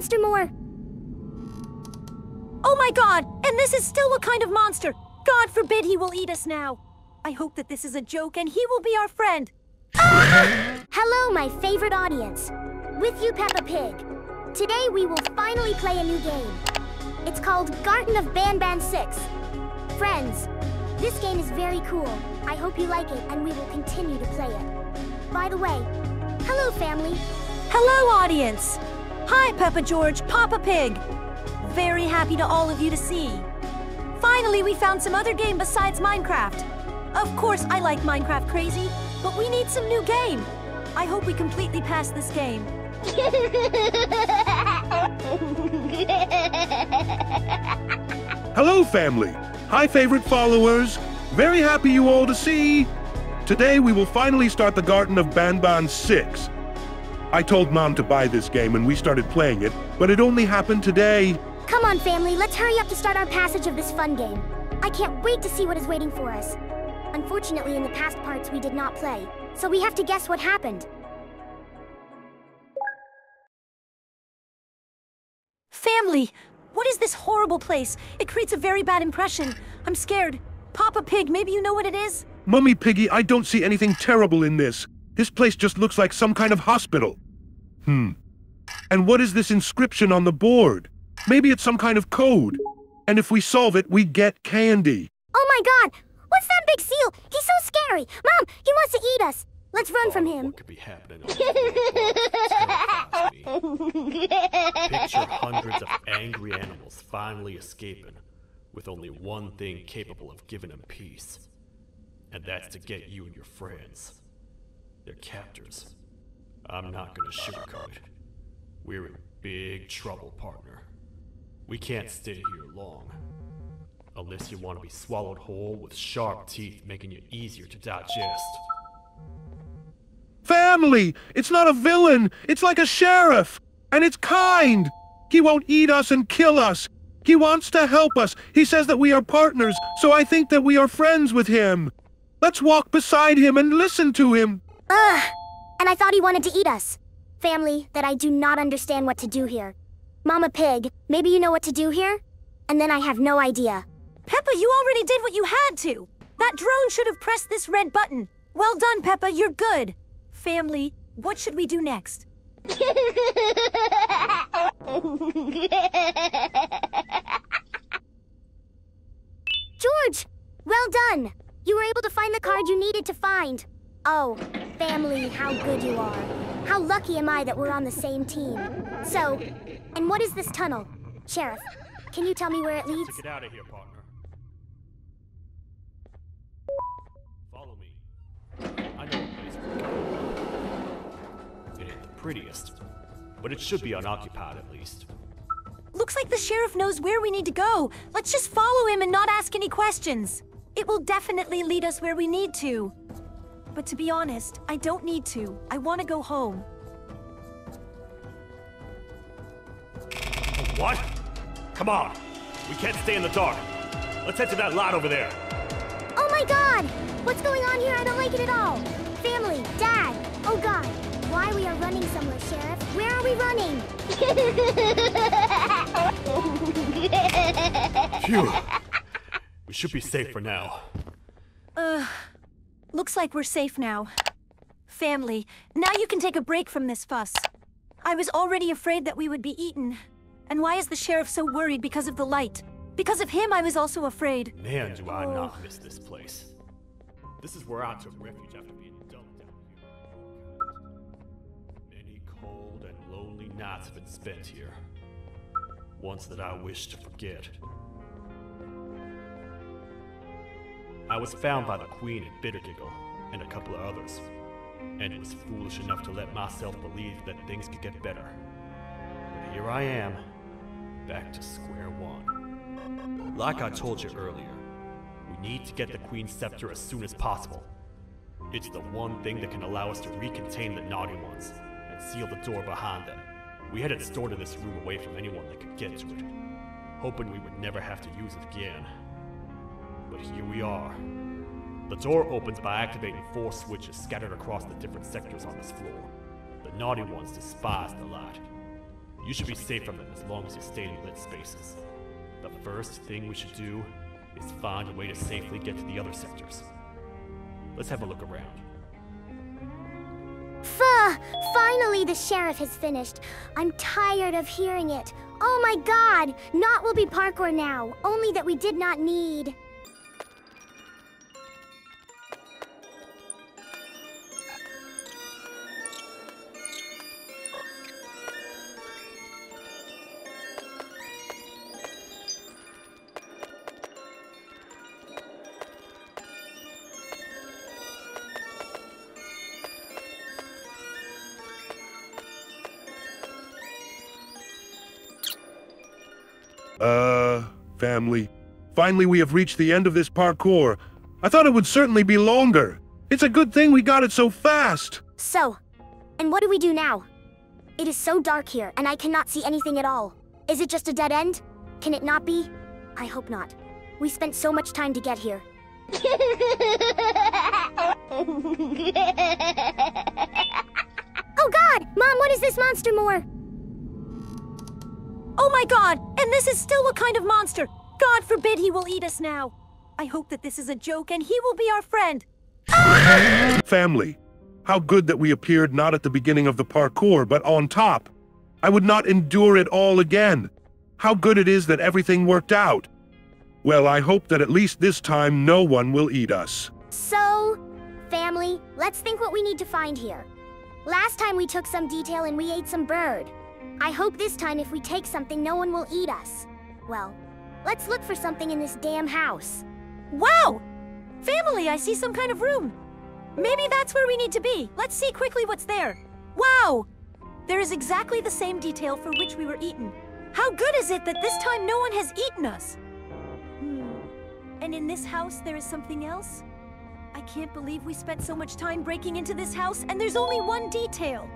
monster more. Oh my god! And this is still a kind of monster! God forbid he will eat us now! I hope that this is a joke and he will be our friend. Ah! Hello, my favorite audience. With you, Peppa Pig. Today we will finally play a new game. It's called Garten of Banban 6. Friends, this game is very cool. I hope you like it and we will continue to play it. By the way, hello family. Hello, audience! Hi, Peppa George, Papa Pig! Very happy to all of you to see. Finally, we found some other game besides Minecraft. Of course, I like Minecraft crazy, but we need some new game. I hope we completely pass this game. Hello, family. Hi, favorite followers. Very happy you all to see. Today, we will finally start the Garten of Banban 6. I told Mom to buy this game and we started playing it, but it only happened today. Come on, family, let's hurry up to start our passage of this fun game. I can't wait to see what is waiting for us. Unfortunately, in the past parts, we did not play, so we have to guess what happened. Family! What is this horrible place? It creates a very bad impression. I'm scared. Papa Pig, maybe you know what it is? Mummy Piggy, I don't see anything terrible in this. This place just looks like some kind of hospital. Hmm. And what is this inscription on the board? Maybe it's some kind of code. And if we solve it, we get candy. Oh my god! What's that big seal? He's so scary! Mom, he wants to eat us! Let's run from him. What could be happening? Picture hundreds of angry animals finally escaping, with only one thing capable of giving them peace. And that's to get you and your friends. Their captors. I'm not gonna sugarcoat it. We're in big trouble, partner. We can't stay here long. Unless you want to be swallowed whole with sharp teeth making you easier to digest. Family! It's not a villain! It's like a sheriff! And it's kind! He won't eat us and kill us! He wants to help us! He says that we are partners, so I think that we are friends with him! Let's walk beside him and listen to him! Ugh! And I thought he wanted to eat us. Family, that I do not understand what to do here. Mama Pig, maybe you know what to do here? And then I have no idea. Peppa, you already did what you had to. That drone should have pressed this red button. Well done, Peppa, you're good. Family, what should we do next? George! Well done! You were able to find the card you needed to find. Oh, family, how good you are. How lucky am I that we're on the same team. So, and what is this tunnel? Sheriff, can you tell me where it leads? To get out of here, partner. Follow me. I know a place we can go. It ain't the prettiest, but it should be unoccupied at least. Looks like the sheriff knows where we need to go. Let's just follow him and not ask any questions. It will definitely lead us where we need to. But to be honest, I don't need to. I want to go home. What? Come on. We can't stay in the dark. Let's head to that lot over there. Oh my god! What's going on here? I don't like it at all. Family, Dad. Oh god. Why are we are running somewhere, Sheriff? Where are we running? Phew. We should be safe for now. Uh, looks like we're safe now. Family, now you can take a break from this fuss. I was already afraid that we would be eaten. And why is the sheriff so worried because of the light? Because of him, I was also afraid. Man, do I oh. not miss this place. This is where I took refuge after being dumped down here. Many cold and lonely nights have been spent here. Ones that I wish to forget. I was found by the Queen at Bittergiggle and a couple of others, and it was foolish enough to let myself believe that things could get better. But here I am, back to square one. Like I told you earlier, we need to get the Queen's scepter as soon as possible. It's the one thing that can allow us to recontain the naughty ones and seal the door behind them. We had it stored in this room away from anyone that could get to it, hoping we would never have to use it again. Here we are. The door opens by activating four switches scattered across the different sectors on this floor. The naughty ones despise the light. You should be safe from them as long as you stay in lit spaces. The first thing we should do is find a way to safely get to the other sectors. Let's have a look around. Fuh! Finally, the sheriff has finished. I'm tired of hearing it. Oh my god! Not will be parkour now, only that we did not need. Uh, family. Finally, we have reached the end of this parkour. I thought it would certainly be longer. It's a good thing we got it so fast. So, and what do we do now? It is so dark here, and I cannot see anything at all. Is it just a dead end? Can it not be? I hope not. We spent so much time to get here. oh god! Mom, what is this monster more? Oh my god! And this is still a kind of monster! God forbid he will eat us now! I hope that this is a joke and he will be our friend! Family. How good that we appeared not at the beginning of the parkour, but on top. I would not endure it all again. How good it is that everything worked out. Well, I hope that at least this time no one will eat us. So, family, let's think what we need to find here. Last time we took some detail and we ate some bird. I hope this time if we take something, no one will eat us. Well, let's look for something in this damn house. Wow! Family, I see some kind of room. Maybe that's where we need to be. Let's see quickly what's there. Wow! There is exactly the same detail for which we were eaten. How good is it that this time no one has eaten us? Hmm. And in this house, there is something else? I can't believe we spent so much time breaking into this house and there's only one detail.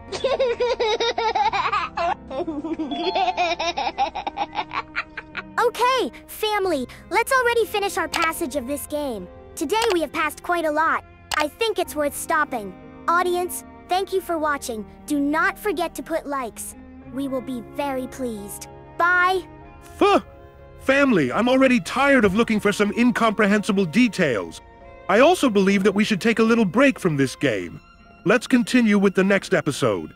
Okay, family, let's already finish our passage of this game. Today we have passed quite a lot. I think it's worth stopping. Audience, thank you for watching. Do not forget to put likes. We will be very pleased. Bye! Fuh! Family, I'm already tired of looking for some incomprehensible details. I also believe that we should take a little break from this game. Let's continue with the next episode.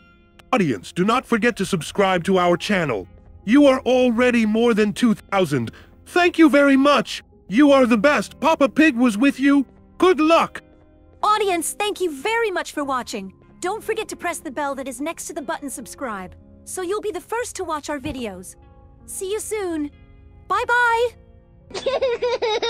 Audience, do not forget to subscribe to our channel. You are already more than 2,000. Thank you very much. You are the best. Papa Pig was with you. Good luck. Audience, thank you very much for watching. Don't forget to press the bell that is next to the button subscribe, so you'll be the first to watch our videos. See you soon. Bye-bye.